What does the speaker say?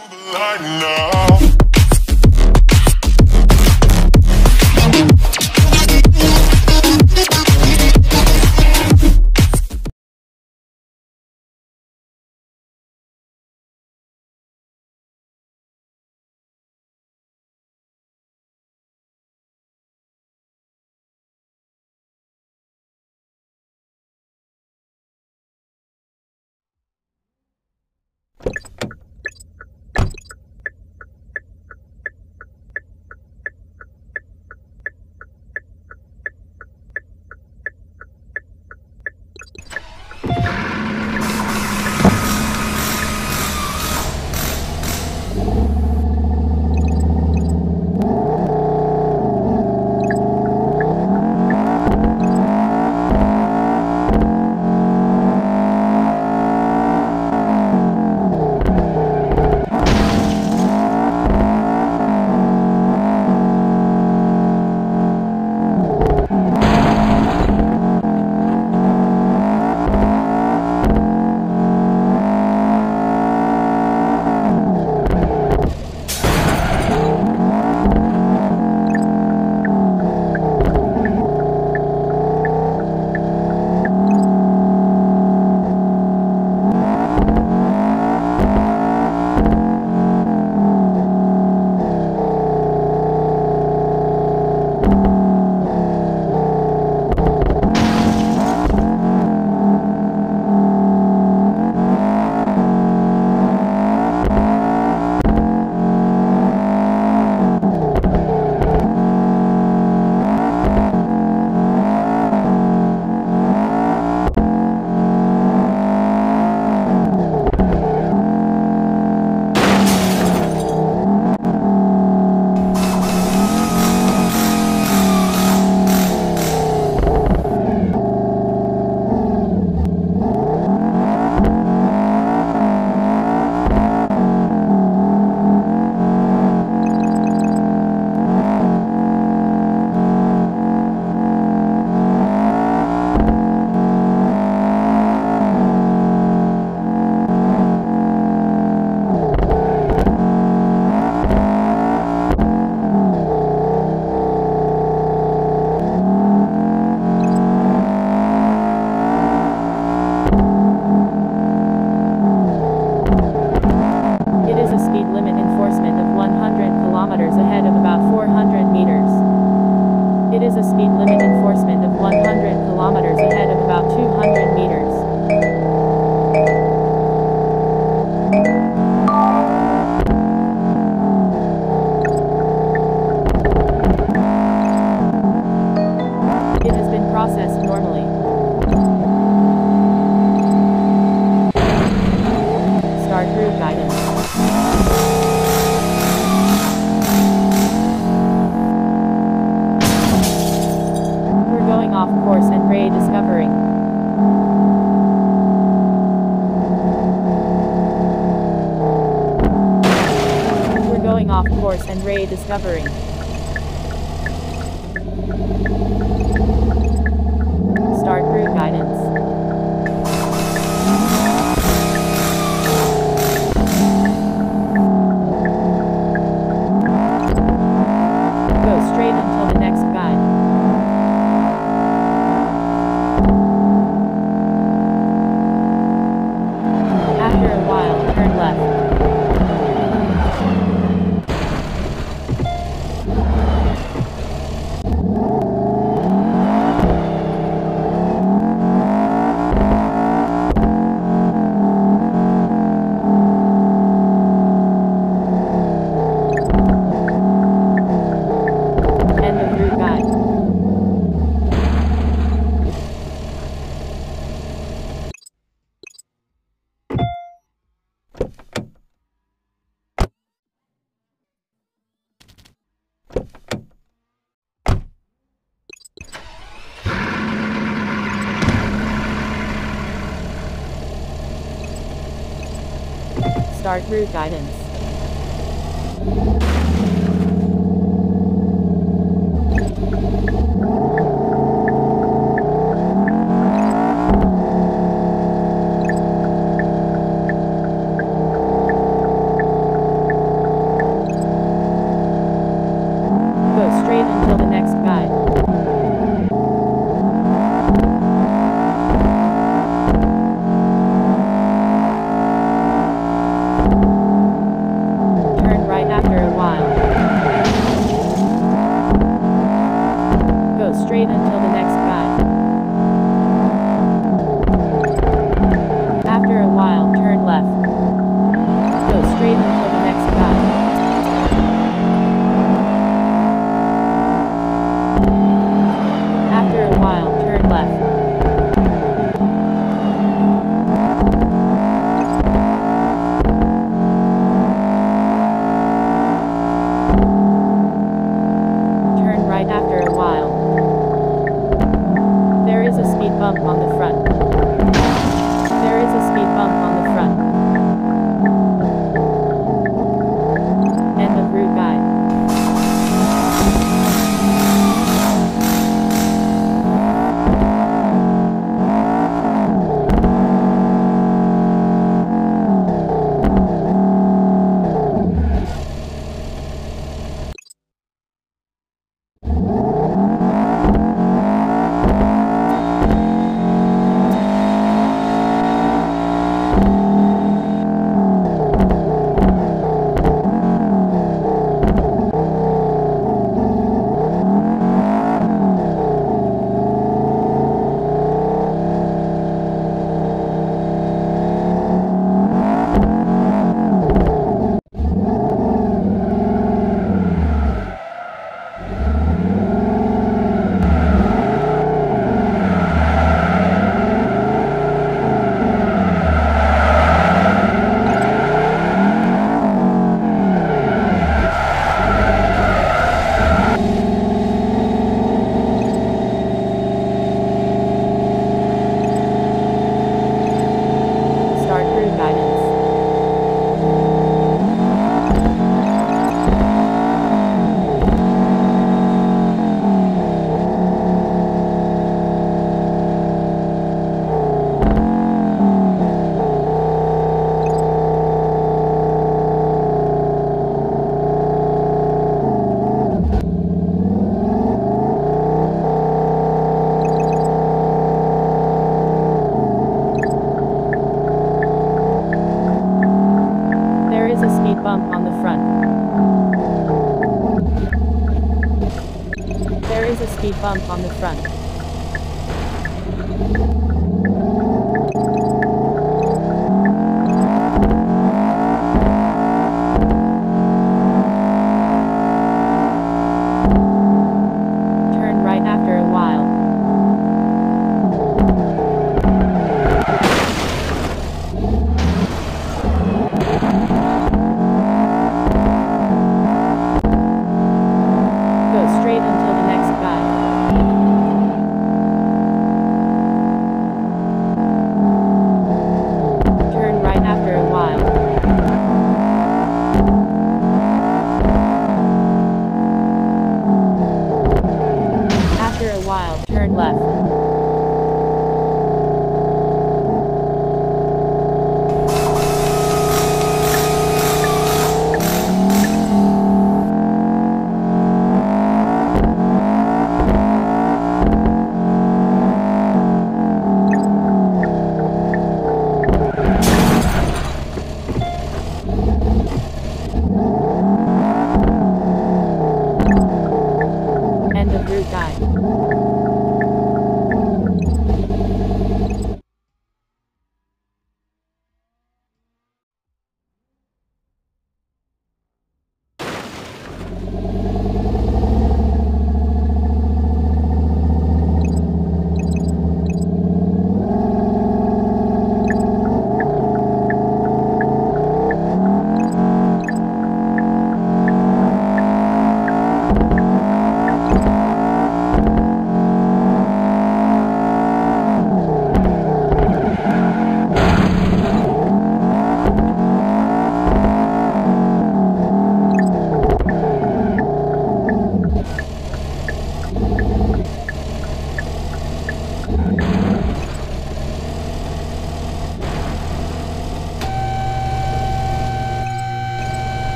Right now. It is a speed limit enforcement of 100 kilometers ahead of about 200 meters. discovering. start route guidance. bump on the front. There is a speed bump on the front.